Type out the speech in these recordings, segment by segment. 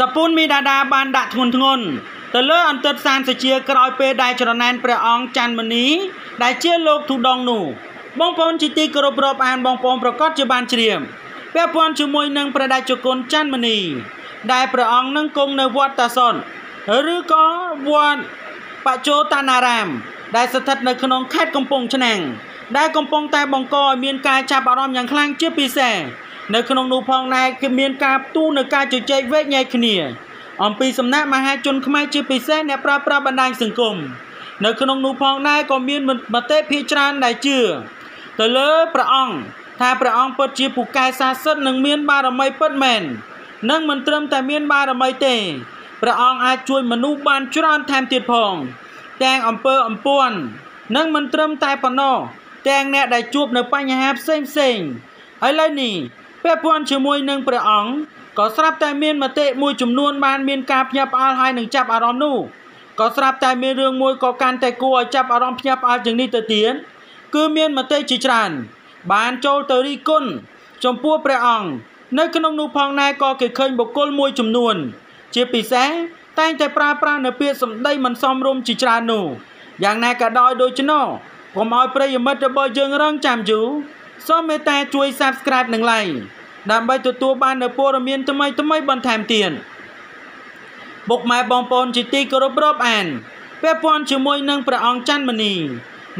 សពូនមីដាដាបានដាក់ធ្ងន់ធ្ងរទៅលើអន្តិតសានសជាក្រោយពេលដែលច្រណែនព្រះអង្គច័ន្ទមនីដែលជាលោកទូដងនោះបងប្អូនជាទីគោរពរាប់អានបងប្អូនប្រកាសជាបានជ្រាបពាក់ព័ន្ធជាមួយនឹងព្រះដេចគុណច័ន្ទមនីដែលព្រះអង្គនឹងគង់នៅវត្តតាសុនឬក៏វត្តបច្ចោតានារាម ដែលស្ថិតនៅក្នុងខេត្តកំពង់ឆ្នាំងដែលកំពុងតែបង្កឲ្យមានការចាប់អារម្មណ៍យ៉ាងខ្លាំងជាពិសេស នៅក្នុងនោះផងដែរគឺមានការផ្ទុះនៅការជជែកវែកញែកគ្នា អំពីសំណាក់មហាជនខ្មែរជាពិសេសអ្នកប្រើប្រាស់បណ្ដាញសង្គមនៅក្នុងនោះផងដែរក៏មានមតិភាគច្រើនដែលជឿទៅលើព្រះអង្គថាព្រះអង្គពិតជាពូកែសាសិទ្ធនិងមានបារមីពិតមែននិងមិនត្រឹមតែមានបារមីទេព្រះអង្គអាចជួយមនុស្សបានច្រើនថែមទៀតផងទាំងអំពើអំពួននិងមិនត្រឹមតែប៉ុណ្ណោះទាំងអ្នកដែលជួបនៅបញ្ហាផ្សេងផ្សេងឥឡូវនេះ ពាក់ព័ន្ធជាមួយនឹងព្រះអង្គក៏ស្រាប់តែមានមតិមួយចំនួនបានមានការភ្ញាក់ផ្អើលហើយនឹងចាប់អារម្មណ៍នោះក៏ស្រាប់តែមានរឿងមួយក៏កាន់តែគួរឲ្យចាប់អារម្មណ៍ភ្ញាក់ផ្អើលជាងនេះទៅទៀតគឺមានមតិជាច្រើន បានចូលទៅរីគុណចំពោះព្រះអង្គនៅក្នុងនោះផងដែរក៏គេឃើញបុគ្គលមួយចំនួន ជាពិសេសតែងតែប្រើប្រាស់នៅពាក្យសម្ដីមិនសមរម្យជាច្រើននោះយ៉ាងណាក៏ដោយដូច្នោះកុំឲ្យប្រិយមិត្តរបស់យើងរងចាំយូរសូមមេត្តាជួយ Subscribe និង Like ដើម្បីទទួលបាននូវព័ត៌មានថ្មីថ្មីបន្ថែមទៀតបុកម៉ែបងប្អូនជាទីគោរពរាប់អានពាក់ព័ន្ធជាមួយនឹងព្រះអង្គច័ន្ទមនី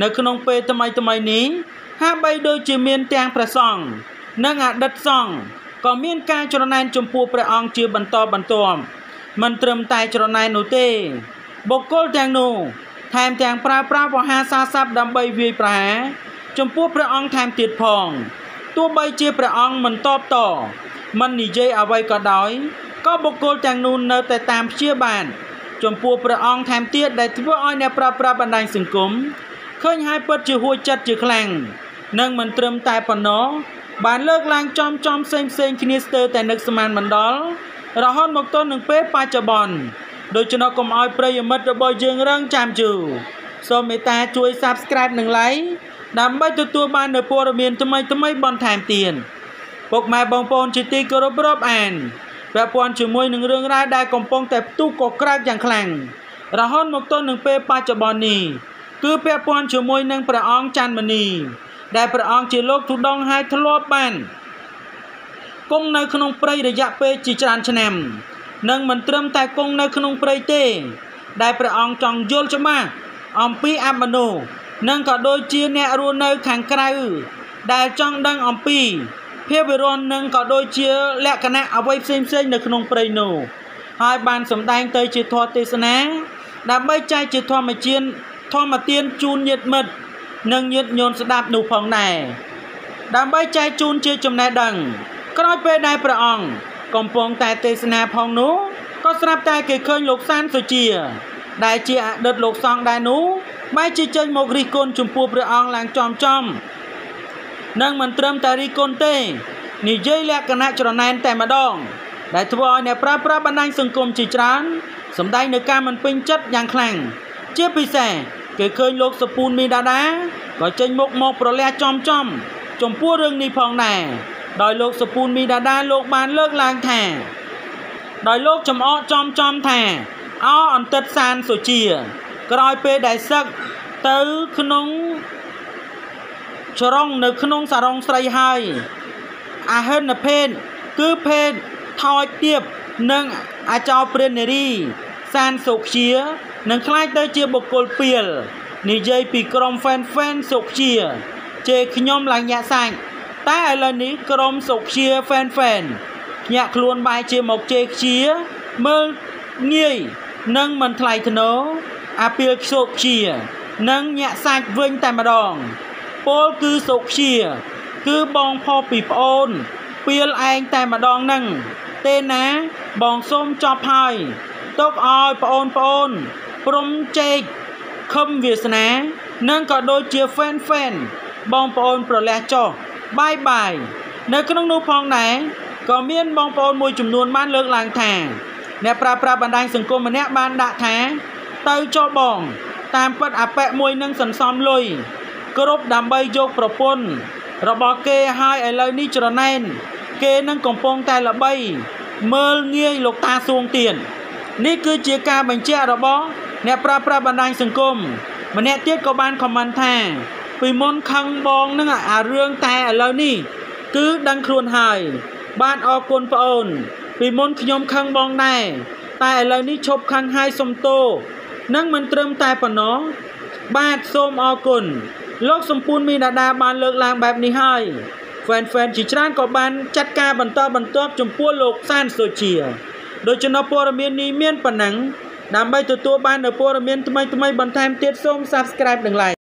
នៅក្នុងពេលថ្មីថ្មីនេះហាក់បីដូចជាមានទាំងព្រះសង្ឃនិងអតីតសង្ឃក៏មានការច្រណែនចំពោះព្រះអង្គជាបន្តបន្ទាប់មិនត្រឹមតែច្រណែននោះទេបុគ្គលទាំងនោះថែមទាំងប្រើប្រាស់វោហាសាស័ព្ទដើម្បីវាយប្រហារចំពោះព្រះអង្គថែមទៀតផង ទោះបីជាព្រះអង្គមិនតបតមិននិយាយអ្វីក៏ដោយក៏បុគ្គលទាំងនោះនៅតែតាមព្យាបាទចំពោះព្រះអង្គថែមទៀតដែលធ្វើឲ្យអ្នកប្រើប្រាស់បណ្ដាញសង្គមឃើញហើយពិតជាហួចចិត្តជាខ្លាំងនិងមិនត្រឹមតែប៉ុណ្ណោះបានលើកឡើងចំចំផ្សេងផ្សេងគ្នាស្ទើរតែនឹកស្មានមិនដល់រហូតមកទល់នឹងពេលបច្ចុប្បន្នដូច្នោះកុំឲ្យប្រិយមិត្តរបស់យើងរងចាំយូរសូមមេត្តាជួយ Subscribe និង Like ដើម្បីទទួលបាននូវព័ត៌មានថ្មីថ្មីបន្ថែមទៀតពុកម៉ែបងប្អូនជាទីគោរពរាប់អានពាក់ព័ន្ធជាមួយនឹងរឿងរ៉ាវដែលកំពុងតែផ្ទុះកក្រើកយ៉ាងខ្លាំងរហូតមកទល់នឹងពេលបច្ចុប្បន្ននេះគឺពាក់ព័ន្ធជាមួយនឹងព្រះអង្គច័ន្ទមនី ដែលព្រះអង្គជាលោកទូដងហើយធ្លាប់បានគង់នៅក្នុងព្រៃរយៈពេលជាច្រើនឆ្នាំនិងមិនត្រឹមតែគង់នៅក្នុងព្រៃទេ ដែលព្រះអង្គចង់យល់ច្បាស់អំពីអមនុស្ស និងក៏ដូចជាអ្នករស់នៅខាងក្រៅដែលចង់ដឹងអំពីភាពវិរន់និងក៏ដូចជាលក្ខណៈអ្វីផ្សេងផ្សេងនៅក្នុងព្រៃនោះហើយបានសម្ដែងទៅជាធម៌ទេសនាដើម្បីចែកជាធម្មជាតិធម្មទានជូនញាតិមិត្តនិងញាតិញោមស្ដាប់នោះផងដែរដើម្បីចែកជូនជាចំណេះដឹង ក្រោយពេលដែលព្រះអង្គកំពុងតែទេសនាផងនោះក៏ស្រាប់តែគេឃើញលោកសានសុជា ដែលជាអតីតលោកសង្ឃដែរនោះ បែរជាចេញមករិះគន់ចំពោះព្រះអង្គឡើងចំចំនិងមិនត្រឹមតែរិះគន់ទេនិយាយលក្ខណៈច្រណែនតែម្ដង ដែលធ្វើឲ្យអ្នកប្រើប្រាស់បណ្ដាញសង្គមជាច្រើនសម្ដែងនៅការមិនពេញចិត្តយ៉ាងខ្លាំងជាពិសេសគេឃើញលោកសពូនមីដាដាក៏ចេញមុខមកប្រលះចំចំចំពោះរឿងនេះផងដែរដោយលោកសពូនមីដាដាលោកបានលើកឡើងថា ដោយលោកចំអកចំចំថាអោអន្តិតសានសុជា ក្រោយពេលដែលសឹកទៅក្នុងច្រងនៅក្នុងសារុងស្រីហើយអាហិនភេទគឺភេទថោចទៀបនិងអាចោព្រាននារី សានសុជានឹងខ្លាចទៅជាបុគ្គលពៀលនិយាយពីក្រុម fan fan សុជាជេរខ្ញុំឡើងញាក់សាច់តែឥឡូវនេះក្រុមសុជា fan fan ភ្ញាក់ខ្លួនបែរជាមកជេរជាមើលងាយនិងមិនថ្លៃថ្នូរ អាពីលសុជា និងញាក់សាច់វិញតែម្ដងពលគឺសុជា គឺបងផុសពីប្អូនពីលឯងតែម្ដងនឹងទេណាបងសូមចប់ហើយទុកឲ្យប្អូនប្អូនព្រំជែកខឹមវាសនានិងក៏ដូចជា fan fan បងប្អូនប្រលះចុះបាយបាយនៅក្នុងនោះផងដែរក៏មានបងប្អូនមួយចំនួនបានលើកឡើងថា អ្នកប្រើប្រាស់បណ្ដាញសង្គមម្នាក់បានដាក់ថា ទៅចុះបង តាមពិតអបិមួយនឹងសន្សំលុយគ្រប់ដើម្បីយកប្រពន្ធរបស់គេហើយឥឡូវនេះច្រណែន គេនឹងកំពុងតែល្បី មើលងាយលោកតាសួងទៀននេះគឺជាការបញ្ជាក់របស់អ្នកប្រើប្រាស់បណ្ដាញសង្គមម្នាក់ទៀតក៏បានខមមិនថា ពីមុនខឹងបងនឹងអារឿងតែឥឡូវនេះ គឺដឹងខ្លួនហើយ បាទអរគុណប្អូន ពីមុនខ្ញុំខឹងបងដែរតែឥឡូវនេះឈប់ខឹងហើយសុំទោ នឹងមិនត្រឹមតែប៉ុណ្ណោះបាទសូមអរគុណលោកសំពូនមីណាដាបានលើកឡើងបែបនេះហើយហ្វេនហ្វេនជាច្រើនក៏បានចាត់ការបន្តបន្ទាប់ចំពោះលោកសានសូជាដោយចំណព័ត៌មាននេះមានប៉ុណ្ណឹងដើម្បីទទួលបាននូវព័ត៌មានថ្មីៗបន្ថែមទៀតសូម Subscribe និង Like